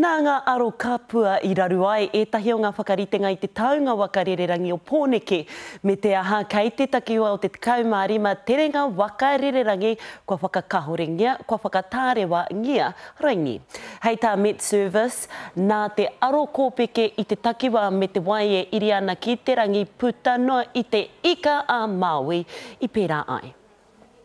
Nā ngā aro kapua i raru ai ētahi o ngā whakaritenga i te taunga waka rererangi o Pōneke, me te aha, kei te takiwā o te 15 terenga waka rererangi kua whakakahorengia, kua whakatārewa ngia raingi. Hei tā Met Service, nā te aro kōpeke i te takiwā me te wai e iri ana ki te rangi puta noa i te Ika-a-Māui i pērā ai.